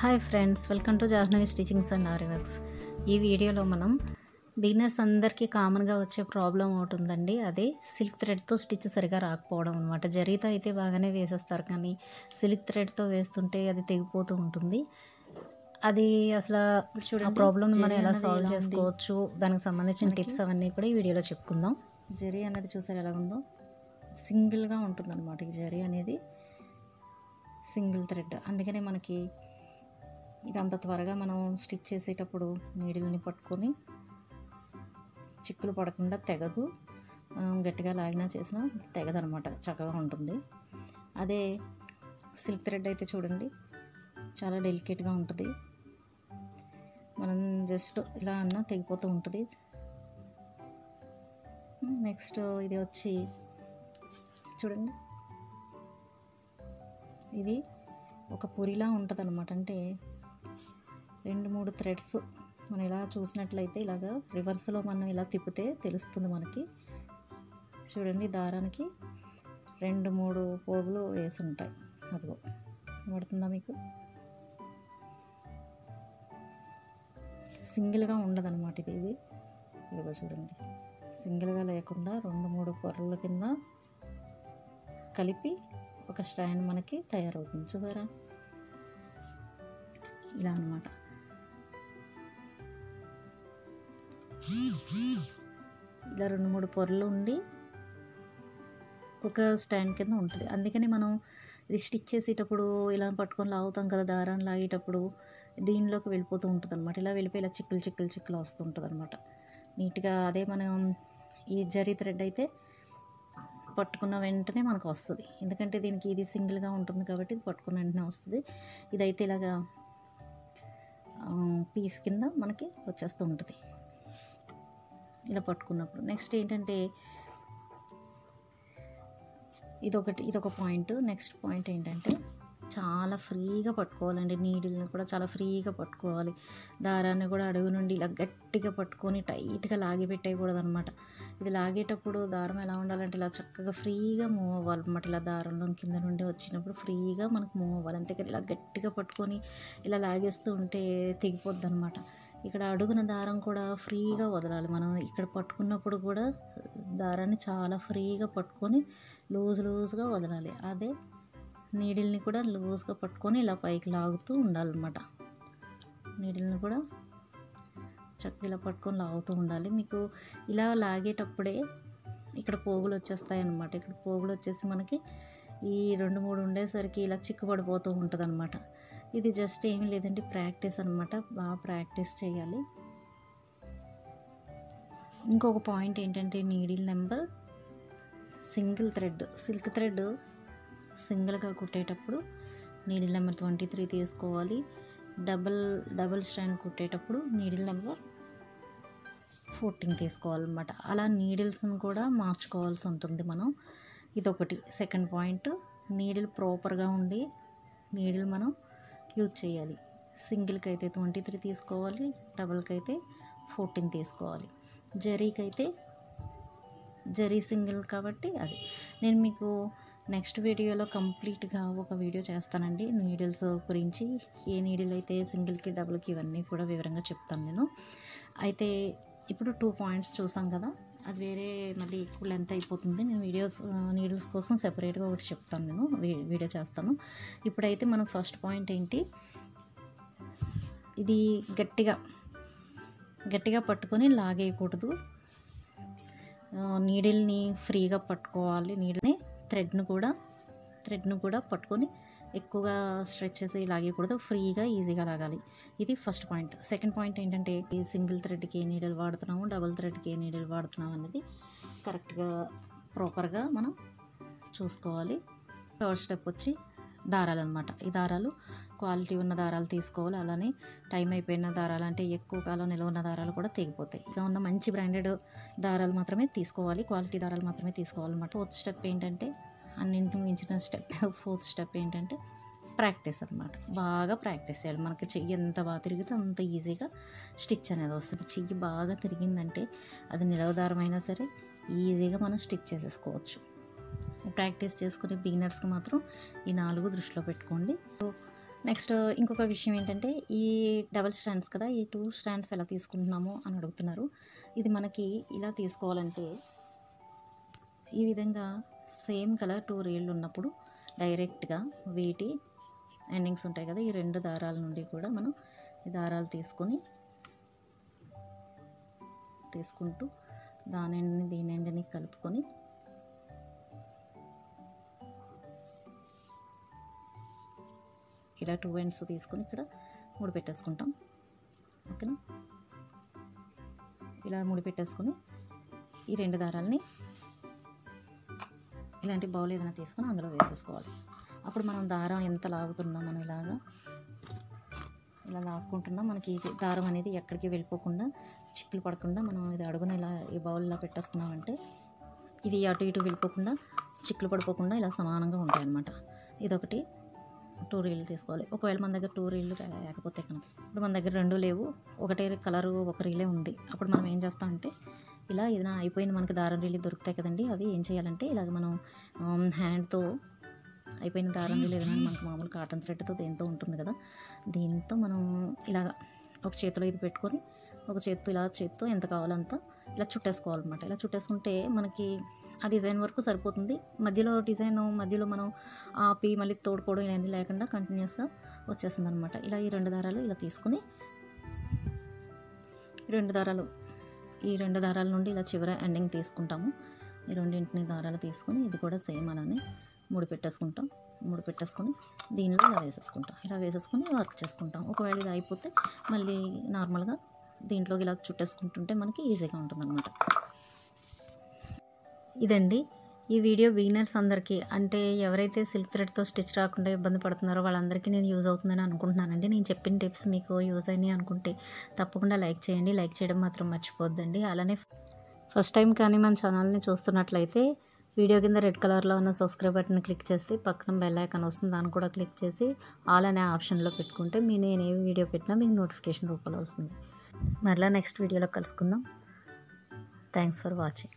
Hi friends welcome to Jahnavi stitchings and aari works ఈ వీడియోలో మనం బిగినర్స్ అందరికీ కామన్గా వచ్చే ప్రాబ్లం ఒకటి ఉందండి. అదే సిల్క్ థ్రెడ్తో స్టిచ్ సరిగా రాకపోవడం అనమాట జరీతో అయితే బాగానే వేసేస్తారు కానీ సిల్క్ థ్రెడ్తో వేస్తుంటే అది తెగిపోతూ ఉంటుంది. అది అసలు ఆ ప్రాబ్లమ్ మనం ఎలా సాల్వ్ చేసుకోవచ్చు? దానికి సంబంధించిన టిప్స్ అవన్నీ కూడా ఈ వీడియోలో చెప్పుకుందాం. జరీ అనేది చూసారు ఎలా ఉందో? సింగిల్గా ఉంటుంది అనమాట ఈ జరీ అనేది. Single thread. అందుకనే మనకి ఇదంత త్వరగా మనం స్టిచ్ చేసేటప్పుడు నీడిల్ని పట్టుకొని చిక్కులు పడకుండా తెగదు. మనం గట్టిగా లాగినా చేసినా తెగదనమాట చక్కగా ఉంటుంది. అదే సిల్క్ థ్రెడ్ అయితే చూడండి చాలా డెలికేట్గా ఉంటుంది. మనం జస్ట్ ఇలా అన్నా తెగిపోతూ ఉంటుంది. నెక్స్ట్ ఇది వచ్చి చూడండి. ఇది ఒక పూరిలా ఉంటుంది అనమాట అంటే రెండు మూడు థ్రెడ్స్ మనం ఇలా చూసినట్లయితే ఇలాగా రివర్స్లో మనం ఇలా తిప్పితే తెలుస్తుంది మనకి. చూడండి దారానికి రెండు మూడు పోగులు వేసి ఉంటాయి అదిగో పడుతుందా మీకు? సింగిల్గా ఉండదన్నమాట ఇది ఇది. ఇదిగో చూడండి. సింగిల్గా లేకుండా రెండు మూడు పొరల కింద కలిపి ఒక స్టాండ్ మనకి తయారవుతుంది. చూసారా? ఇలా అనమాట ఇలా రెండు మూడు పొరలు ఉండి ఒక స్టాండ్ కింద ఉంటుంది. అందుకని మనం ఇది స్టిచ్ చేసేటప్పుడు ఇలా పట్టుకొని లాగుతాం కదా దారాన్ని లాగేటప్పుడు దీనిలోకి వెళ్ళిపోతూ ఉంటుంది అనమాట ఇలా వెళ్ళిపోయి ఇలా చిక్కులు చిక్కులు చిక్కులు వస్తుంటుంది అనమాట నీట్గా అదే మనం ఈ జరీ థ్రెడ్ అయితే పట్టుకున్న వెంటనే మనకు వస్తుంది. ఎందుకంటే దీనికి ఇది సింగిల్గా ఉంటుంది కాబట్టి ఇది పట్టుకున్న వెంటనే వస్తుంది. ఇదైతే ఇలాగా పీస్ కింద మనకి వచ్చేస్తూ ఉంటుంది. ఇలా పట్టుకున్నప్పుడు. నెక్స్ట్ ఏంటంటే ఇదొకటి ఇదొక పాయింట్. నెక్స్ట్ పాయింట్ ఏంటంటే చాలా ఫ్రీగా పట్టుకోవాలండి. నీడిల్ని కూడా చాలా ఫ్రీగా పట్టుకోవాలి. దారాన్ని కూడా అడుగు నుండి ఇలా గట్టిగా పట్టుకొని టైట్గా లాగి పెట్టేయకూడదు అనమాట ఇది లాగేటప్పుడు దారం ఎలా ఉండాలంటే ఇలా చక్కగా ఫ్రీగా మూవ్ అవ్వాలి అనమాట ఇలా దారంలో కింద నుండి వచ్చినప్పుడు ఫ్రీగా మనకు మూవ్ అవ్వాలి. అంతేకాని ఇలా గట్టిగా పట్టుకొని ఇలా లాగేస్తూ ఉంటే తెగిపోద్ది అనమాట ఇక్కడ అడుగున దారం కూడా ఫ్రీగా వదలాలి. మనం ఇక్కడ పట్టుకున్నప్పుడు కూడా దారాన్ని చాలా ఫ్రీగా పట్టుకొని లూజ్ లూజ్గా వదలాలి. అదే నీడిల్ని కూడా లూజ్గా పట్టుకొని ఇలా పైకి లాగుతూ ఉండాలన్నమాట. నీడిల్ని కూడా చక్కగా ఇలా పట్టుకొని లాగుతూ ఉండాలి. మీకు ఇలా లాగేటప్పుడే ఇక్కడ పోగులు వచ్చేస్తాయి అన్నమాట ఇక్కడ పోగులు వచ్చేసి మనకి ఈ రెండు మూడు ఉండేసరికి ఇలా చిక్కుపడిపోతూ ఉంటుంది అనమాట ఇది జస్ట్ ఏం లేదంటే ప్రాక్టీస్ అనమాట బాగా ప్రాక్టీస్ చేయాలి. ఇంకొక పాయింట్ ఏంటంటే needle number single thread. Silk thread సింగిల్గా కుట్టేటప్పుడు నీడిల్ నెంబర్ ట్వంటీ త్రీ తీసుకోవాలి. డబల్ డబల్ స్టాండ్ కుట్టేటప్పుడు నీడిల్ నెంబర్ ఫోర్టీన్ తీసుకోవాలన్నమాట. అలా నీడిల్స్ని కూడా మార్చుకోవాల్సి ఉంటుంది మనం. ఇదొకటి. సెకండ్ పాయింట్ నీడిల్ ప్రాపర్గా ఉండి నీడిల్ మనం యూజ్ చేయాలి. సింగిల్కి అయితే ట్వంటీ త్రీ తీసుకోవాలి డబల్కి అయితే ఫోర్టీన్ తీసుకోవాలి. జరీకి అయితే జరీ సింగిల్ కాబట్టి అది. నేను మీకు నెక్స్ట్ వీడియోలో కంప్లీట్గా ఒక వీడియో చేస్తానండి. నీడిల్స్ గురించి. ఏ నీడిల్ అయితే సింగిల్కి డబుల్కి ఇవన్నీ కూడా వివరంగా చెప్తాను నేను. అయితే ఇప్పుడు టూ పాయింట్స్ చూసాం కదా. అది వేరే మళ్ళీ ఎక్కువ లెంత్ అయిపోతుంది. నేను వీడియోస్ నీడిల్స్ కోసం సెపరేట్గా ఒకటి చెప్తాను నేను. వీడియో చేస్తాను. ఇప్పుడైతే మనం ఫస్ట్ పాయింట్ ఏంటి? ఇది గట్టిగా గట్టిగా పట్టుకొని లాగేయకూడదు. నీడిల్ని ఫ్రీగా పట్టుకోవాలి. నీడిల్ని థ్రెడ్ను కూడా థ్రెడ్ను కూడా పట్టుకొని ఎక్కువగా స్ట్రెచ్ చేసి లాగేయకూడదు ఫ్రీగా ఈజీగా లాగాలి. ఇది ఫస్ట్ పాయింట్ సెకండ్ పాయింట్ ఏంటంటే సింగిల్ థ్రెడ్కి ఏ నీడిల్ వాడుతున్నాము డబుల్ థ్రెడ్కి ఏ నీడిల్ వాడుతున్నాం అనేది కరెక్ట్గా ప్రాపర్గా మనం చూసుకోవాలి. థర్డ్ స్టెప్ వచ్చి దారాలు అనమాట ఈ దారాలు క్వాలిటీ ఉన్న దారాలు తీసుకోవాలి. అలానే టైం అయిపోయిన దారాలు అంటే ఎక్కువ కాలం నిల్వ ఉన్న దారాలు కూడా తెగిపోతాయి. ఇలా ఉన్న మంచి బ్రాండెడ్ దారాలు మాత్రమే తీసుకోవాలి. క్వాలిటీ దారాలు మాత్రమే తీసుకోవాలన్నమాట. ఫోర్త్ స్టెప్ ఏంటంటే అన్నింటిని మించిన స్టెప్ ఫోర్త్ స్టెప్ ఏంటంటే ప్రాక్టీస్ అనమాట బాగా ప్రాక్టీస్ చేయాలి. మనకి చెయ్యి ఎంత బాగా తిరిగితే అంత ఈజీగా స్టిచ్ అనేది వస్తుంది. చెయ్యి బాగా తిరిగిందంటే అది నిలవదారమైనా సరే ఈజీగా మనం స్టిచ్ చేసేసుకోవచ్చు. ప్రాక్టీస్ చేసుకునే బిగినర్స్కి మాత్రం ఈ నాలుగు దృష్టిలో పెట్టుకోండి. నెక్స్ట్ ఇంకొక విషయం ఏంటంటే ఈ డబల్ స్టాండ్స్ కదా ఈ టూ స్టాండ్స్ ఎలా తీసుకుంటున్నాము అని అడుగుతున్నారు. ఇది మనకి ఇలా తీసుకోవాలంటే ఈ విధంగా సేమ్ కలర్ టూ రీళ్ళు ఉన్నప్పుడు డైరెక్ట్గా వీటి ఎండింగ్స్ ఉంటాయి కదా ఈ రెండు దారాల నుండి కూడా మనం ఈ దారాలు తీసుకొని తీసుకుంటూ దాని ఎండిని దీని ఎండిని కలుపుకొని ఇలా టూ ఎండ్స్ తీసుకొని ఇక్కడ ముడి పెట్టేసుకుంటాం ఓకేనా? ఇలా ముడి పెట్టేసుకొని ఈ రెండు దారాలని ఇలాంటి బౌల్ ఏదైనా తీసుకొని అందులో వేసేసుకోవాలి. అప్పుడు మనం దారం ఎంత లాగుతున్నాం మనం ఇలాగా ఇలా లాక్కుంటున్నాం. మనకి ఈజీ దారం అనేది ఎక్కడికి వెళ్ళిపోకుండా చిక్కులు పడకుండా మనం ఇది అడుగున ఇలా ఈ బౌల్లో పెట్టేసుకున్నామంటే ఇవి అటు ఇటు వెళ్ళిపోకుండా చిక్కులు పడిపోకుండా ఇలా సమానంగా ఉంటాయి అన్నమాట ఇదొకటి. టూ రీళ్ళు తీసుకోవాలి. ఒకవేళ మన దగ్గర టూ రీళ్ళు లేకపోతే కనుక. ఇప్పుడు మన దగ్గర రెండు లేవు. ఒకటే కలరు ఒక రీలే ఉంది. అప్పుడు మనం ఏం చేస్తామంటే ఇలా ఏదైనా అయిపోయిన మనకి దారం రీలు దొరుకుతాయి కదండి అవి ఏం చేయాలంటే ఇలాగ మనం హ్యాండ్తో అయిపోయిన దారం రీలు ఏదైనా మనకు మామూలు కాటన్ థ్రెడ్తో దేంతో ఉంటుంది కదా దీంతో మనం ఇలాగ ఒక చేతిలో ఇది పెట్టుకొని ఒక చేతితో ఇలా చేతితో ఎంత కావాలో అంత ఇలా చుట్టేసుకోవాలన్నమాట. ఇలా చుట్టేసుకుంటే మనకి ఆ డిజైన్ వరకు సరిపోతుంది. మధ్యలో డిజైన్ మధ్యలో మనం ఆపి మళ్ళీ తోడుకోవడం ఇవన్నీ లేకుండా కంటిన్యూస్గా వచ్చేస్తుంది అనమాట ఇలా ఈ రెండు దారాలు ఇలా తీసుకుని రెండు దారాలు ఈ రెండు దారాల నుండి ఇలా చివర ఎండింగ్ తీసుకుంటాము. ఈ రెండింటిని దారాలు తీసుకొని ఇది కూడా సేమ్ అలానే ముడి పెట్టేసుకుంటాం ముడి పెట్టేసుకొని దీనిలో ఇలా వేసేసుకుంటాం. ఇలా వేసేసుకొని వర్క్ చేసుకుంటాం. ఒకవేళ ఇది అయిపోతే మళ్ళీ నార్మల్గా దీంట్లోకి ఇలా చుట్టేసుకుంటుంటే మనకి ఈజీగా ఉంటుంది ఇదండి. ఈ వీడియో బిగినర్స్ అందరికీ అంటే ఎవరైతే సిల్క్ థ్రెడ్తో స్టిచ్ రాకుండా ఇబ్బంది పడుతున్నారో వాళ్ళందరికీ నేను యూజ్ అవుతుందని అనుకుంటున్నానండి. నేను చెప్పిన టిప్స్ మీకు యూజ్ అయినాయి అనుకుంటే తప్పకుండా లైక్ చేయండి. లైక్ చేయడం మాత్రం మర్చిపోద్దండి అలానే ఫస్ట్ టైం కానీ మన ఛానల్ని చూస్తున్నట్లయితే వీడియో కింద రెడ్ కలర్లో ఉన్న సబ్స్క్రైబ్ బటన్ క్లిక్ చేస్తే పక్కన బెల్ ఐకాన్ వస్తుంది. దాన్ని కూడా క్లిక్ చేసి ఆల్ అనే ఆప్షన్లో పెట్టుకుంటే మీ నేను ఏ వీడియో పెట్టినా మీకు నోటిఫికేషన్ రూపంలో వస్తుంది. మరలా నెక్స్ట్ వీడియోలో కలుసుకుందాం. Thanks for watching.